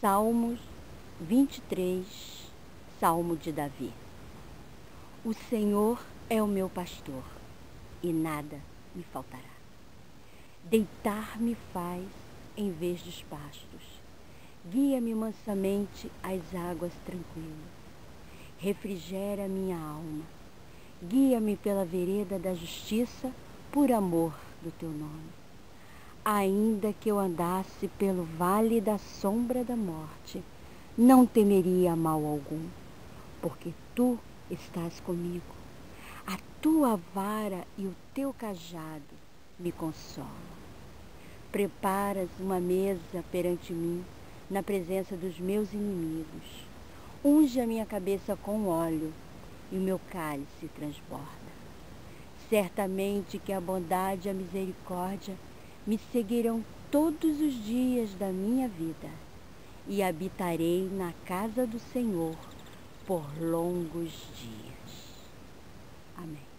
Salmos 23, Salmo de Davi. O Senhor é o meu pastor e nada me faltará. Deitar-me faz em vez dos pastos. Guia-me mansamente às águas tranquilas. Refrigera minha alma. Guia-me pela vereda da justiça por amor do teu nome ainda que eu andasse pelo vale da sombra da morte, não temeria mal algum, porque tu estás comigo. A tua vara e o teu cajado me consolam. Preparas uma mesa perante mim, na presença dos meus inimigos. Unge a minha cabeça com óleo e o meu cálice transborda. Certamente que a bondade e a misericórdia me seguirão todos os dias da minha vida e habitarei na casa do Senhor por longos dias. Amém.